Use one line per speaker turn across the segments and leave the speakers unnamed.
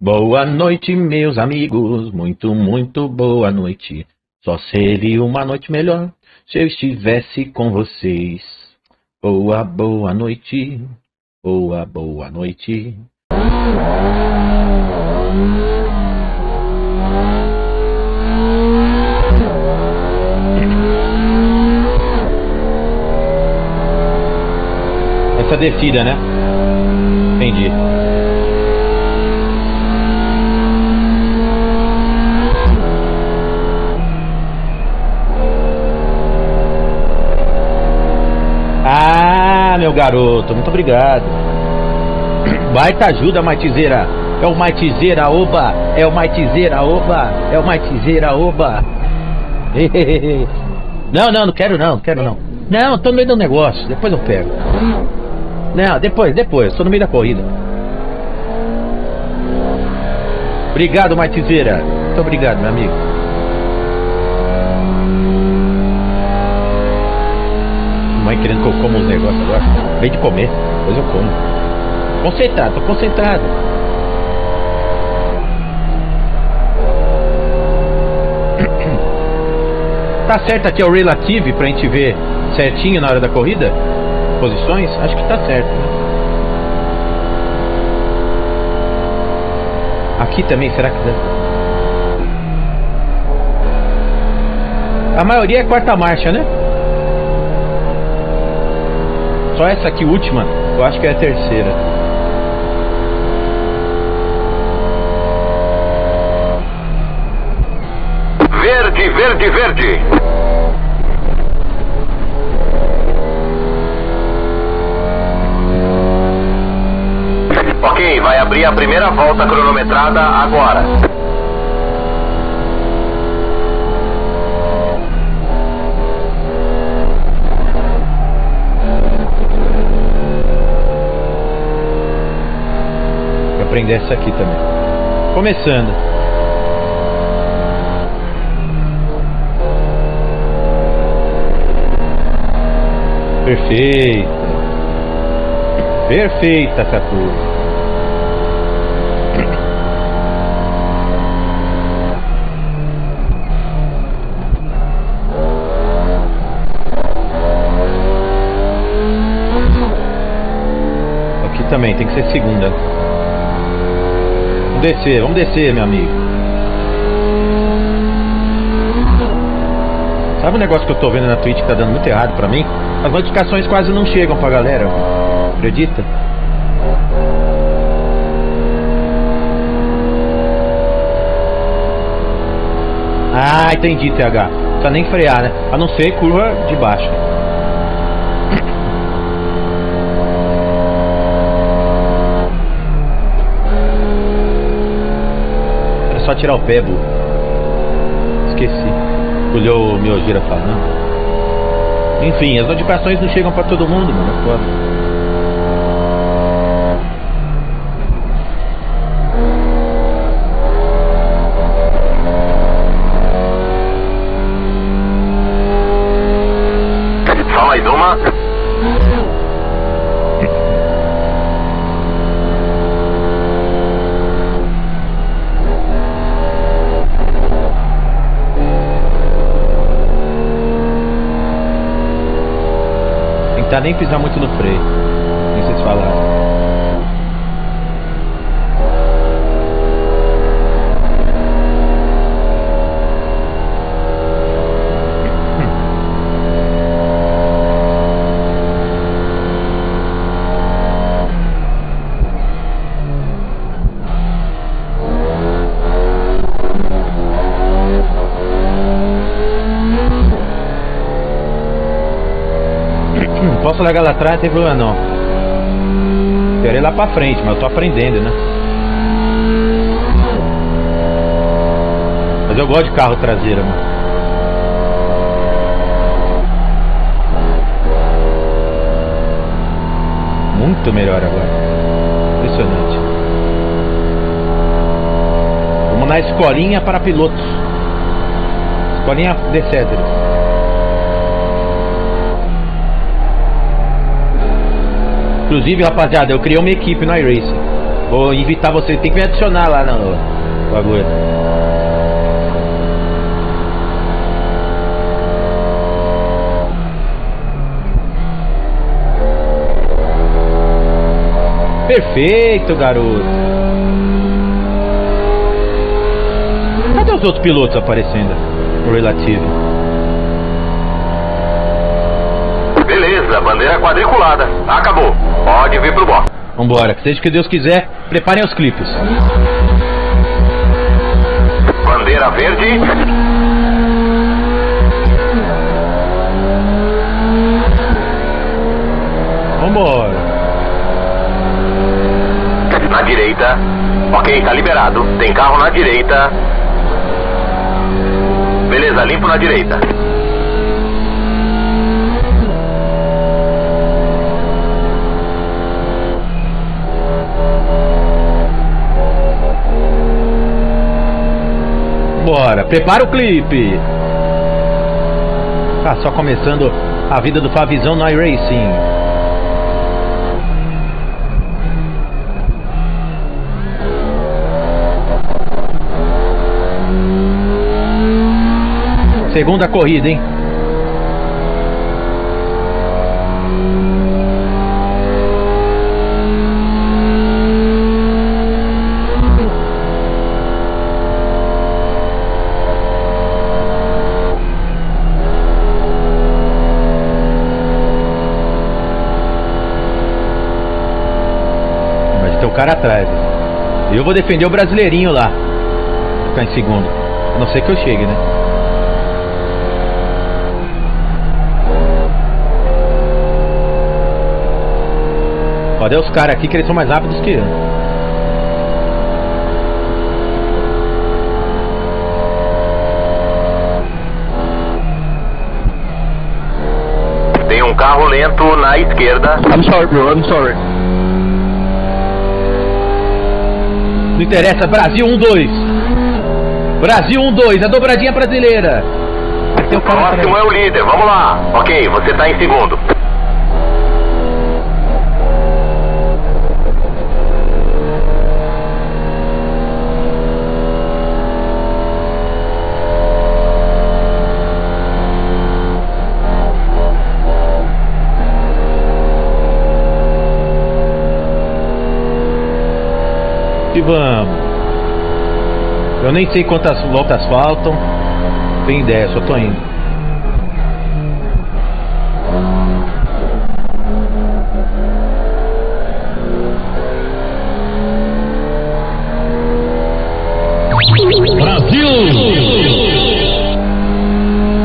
Boa noite, meus amigos, muito, muito boa noite. Só seria uma noite melhor se eu estivesse com vocês. Boa, boa noite, boa, boa noite. Essa descida, né? Entendi. Meu garoto, muito obrigado. Baita ajuda, Maitizeira. É o Maitizeira, oba. É o Maitizeira, oba. É o Maitizeira, oba. Não, não, não quero não, quero não. Não, tô no meio do negócio, depois eu pego. Não, depois, depois, tô no meio da corrida. Obrigado, Maitizeira. Muito obrigado, meu amigo. Mãe querendo que eu coma os negócios Vem de comer, depois eu como. Concentrado, tô concentrado. Tá certo aqui é o relative pra gente ver certinho na hora da corrida? Posições? Acho que tá certo, né? Aqui também, será que dá? A maioria é quarta marcha, né? Só essa aqui última, eu acho que é a terceira.
Verde, verde, verde. Ok, vai abrir a primeira volta cronometrada agora.
Aprender essa aqui também. Começando. Perfeita. Perfeita. Aqui também tem que ser segunda. Vamos descer, vamos descer, meu amigo. Sabe um negócio que eu tô vendo na Twitch que tá dando muito errado pra mim? As notificações quase não chegam pra galera. Acredita? Ah, entendi, TH. Não precisa nem frear, né? A não ser curva de baixo. Tirar o pé, burro. Esqueci. Olhou o meu gira falando. Enfim, as notificações não chegam pra todo mundo, mano. é foda.
Só mais uma.
Tentar nem pisar muito no freio. Largar lá atrás, não tem problema não. Quero ir lá pra frente, mas eu tô aprendendo, né? Mas eu gosto de carro traseiro, mano. Muito melhor agora. Impressionante. Vamos na escolinha para pilotos. Escolinha de Césares. Inclusive, rapaziada, eu criei uma equipe no iRacing. Vou invitar você, tem que me adicionar lá no bagulho. Perfeito, garoto. Cadê os outros pilotos aparecendo? O relativo.
Beleza, bandeira quadriculada. Acabou. Pode vir pro box.
Vambora, que seja o que Deus quiser, preparem os clipes.
Bandeira verde.
Vambora.
Na direita. Ok, tá liberado. Tem carro na direita. Beleza, limpo na direita.
Bora, prepara o clipe. Tá só começando a vida do Favizão no iRacing. Segunda corrida, hein? Mas tem o cara atrás. Eu vou defender o brasileirinho lá. Ficar em segundo. A não ser que eu chegue, né? Cadê os caras aqui que eles são mais rápidos que eu?
Tem um carro lento na esquerda.
I'm sorry, bro. I'm sorry.
Não interessa, Brasil 1-2. Brasil 1-2, a dobradinha brasileira. O
Próximo é o líder. Vamos lá. Ok, você tá em segundo.
E vamos. Eu nem sei quantas voltas faltam. Tem ideia, só tô indo.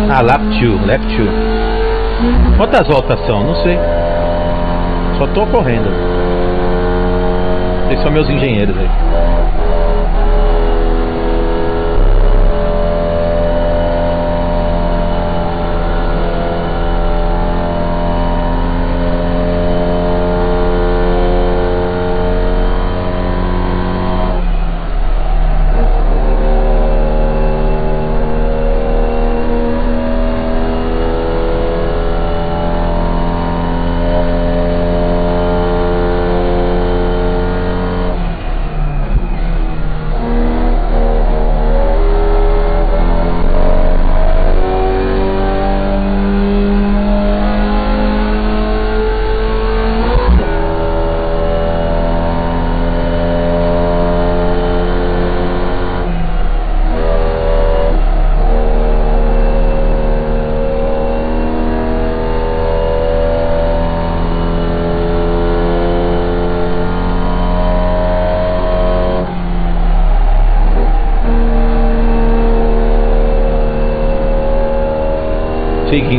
Ah, lap 2, lap 2. Quantas voltas são? Não sei. Só tô correndo. São meus engenheiros aí.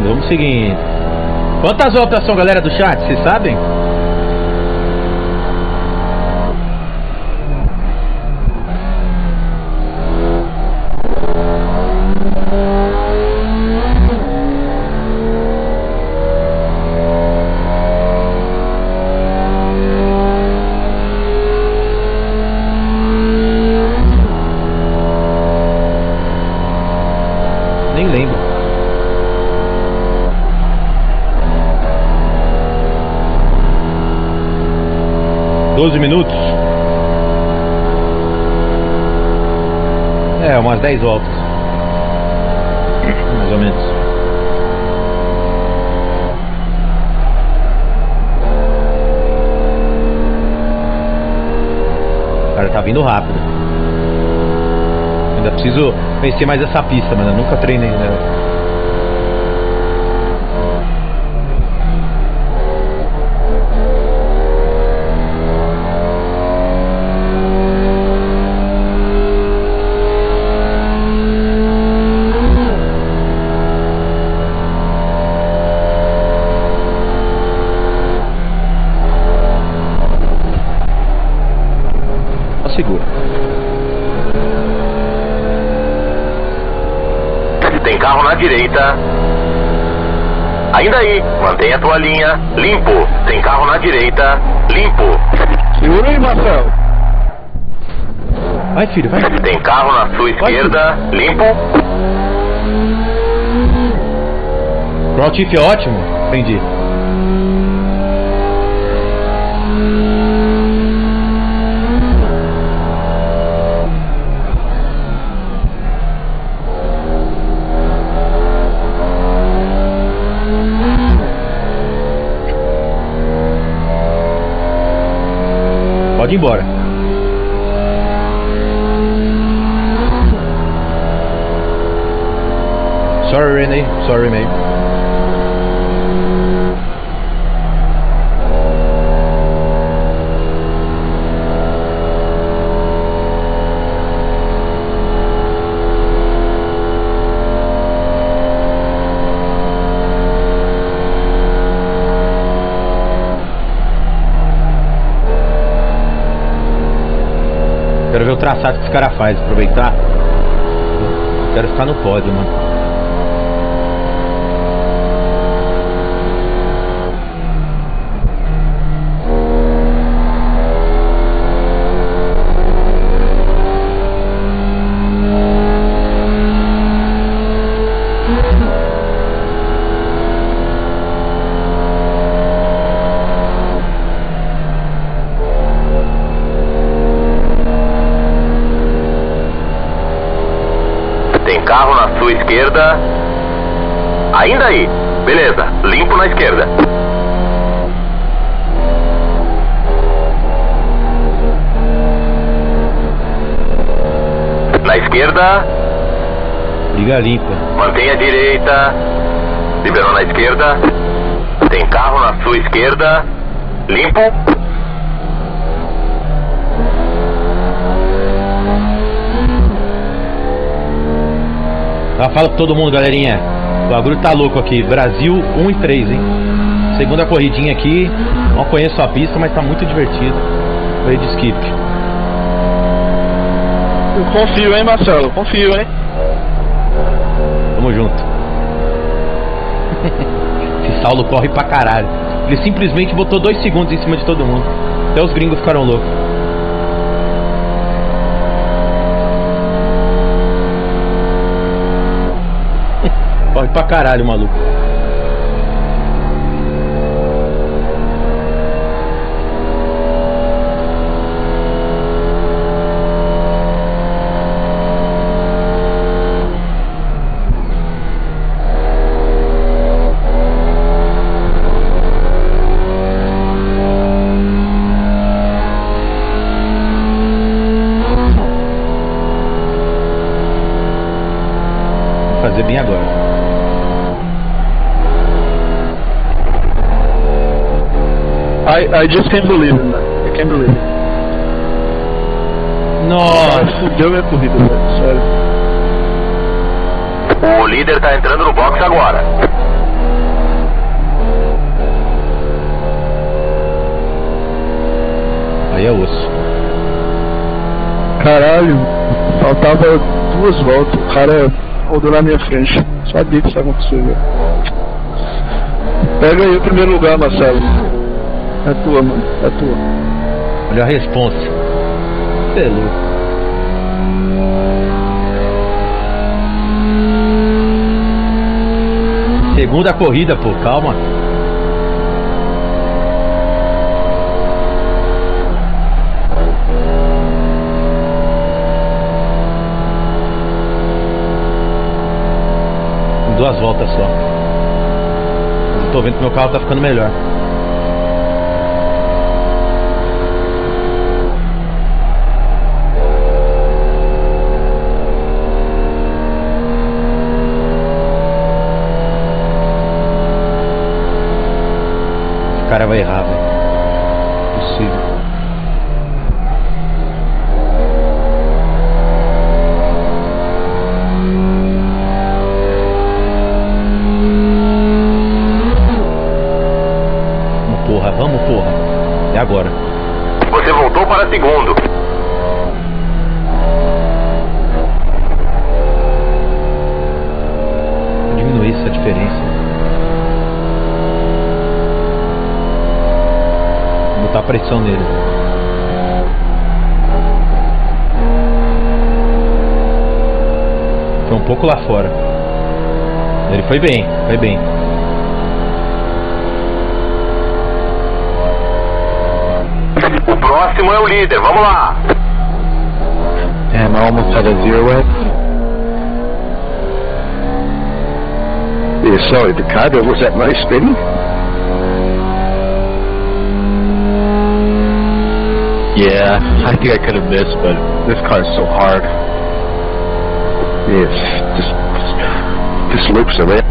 Seguindo, vamos seguindo. Quantas voltas são, galera do chat? Vocês sabem? 12 minutos. É, umas 10 voltas. Mais ou menos. O cara tá vindo rápido. Ainda preciso conhecer mais essa pista, mas eu nunca treinei nela.
Né? Ainda aí, mantenha a tua linha. Limpo. Tem carro na direita. Limpo.
Segura aí, Marcelo.
Vai, filho, vai.
Tem carro na sua esquerda. Limpo.
Protif é ótimo. Entendi. Ir embora. Sorry, Renee. Sorry, mate. Caras fazem, aproveitar. Quero ficar no pódio, mano.
Esquerda. Ainda aí. Beleza. Limpo na esquerda. Na esquerda.
Liga limpa.
Mantenha a direita. Liberou na esquerda. Tem carro na sua esquerda. Limpo.
Fala pra todo mundo, galerinha. O bagulho tá louco aqui. Brasil 1 e 3, hein? Segunda corridinha aqui. Não conheço a pista, mas tá muito divertido. Foi de skip.
Eu confio, hein, Marcelo? Confio, hein?
Tamo junto. Esse Saulo corre pra caralho. Ele simplesmente botou dois segundos em cima de todo mundo. Até os gringos ficaram loucos. Corre caralho, maluco. Fazer bem agora.
I, I just can't believe it, man. I can't believe it.
Nossa!
Fudeu minha corrida, velho. Sério.
O líder tá entrando no box agora.
Aí é osso.
Caralho, faltava duas voltas. O cara rodou na minha frente. Sabia que isso ia acontecer, velho. Pega aí o primeiro lugar, Marcelo. A tua, mano. A tua.
Olha a resposta. É. Segunda corrida, pô, calma. Duas voltas só. Eu tô vendo que meu carro tá ficando melhor. Botar pressão nele. Foi um pouco lá fora. Ele foi bem, foi bem.
O próximo é o líder. Vamos lá.
I almost had a zero wet. Yeah, sorry, the car was at my spinning. Yeah, I think I could have missed, but this car is so hard. Yes, just, just, just loops are it.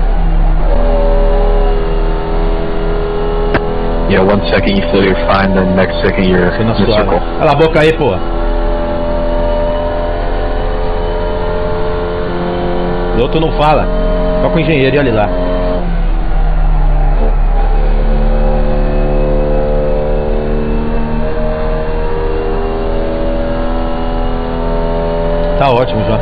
Yeah, one second you feel you're fine, then next second you're in a circle.
Cala a boca aí, pô. O outro não fala. Só com o engenheiro e olha lá. Tá ótimo já.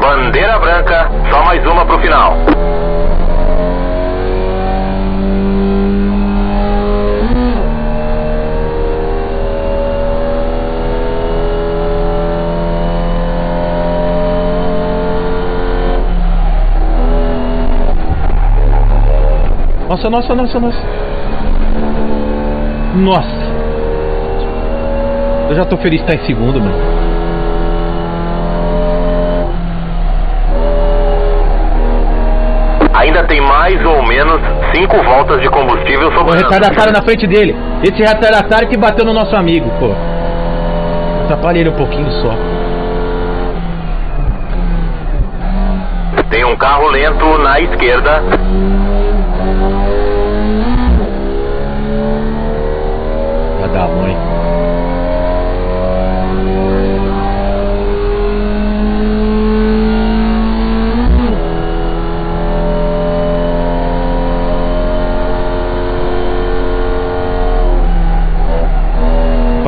Bandeira branca. Só mais uma pro final.
Nossa, nossa, nossa, nossa. Nossa. Eu já tô feliz de estar em segundo, mano.
Ainda tem mais ou menos cinco voltas de combustível
O
sobrando.
retardatário na frente dele. Esse retardatário que bateu no nosso amigo, pô. Atrapalha ele um pouquinho só.
Tem um carro lento na esquerda.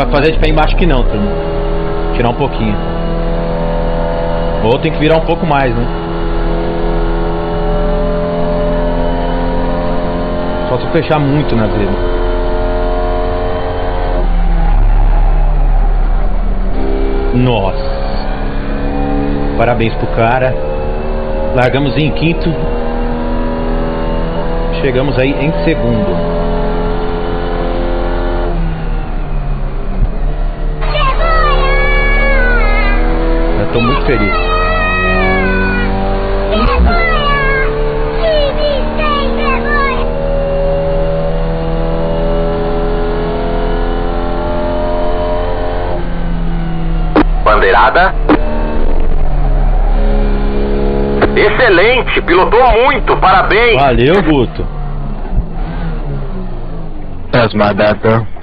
Vai fazer de pé embaixo que não, turma. Tirar um pouquinho. Ou tem que virar um pouco mais, né? Só se fechar muito na vida. Nossa. Parabéns pro cara. Largamos em quinto. Chegamos aí em segundo. Muito feliz.
Bandeirada. Excelente, pilotou muito, parabéns.
Valeu, Guto.
That's my bad, bro.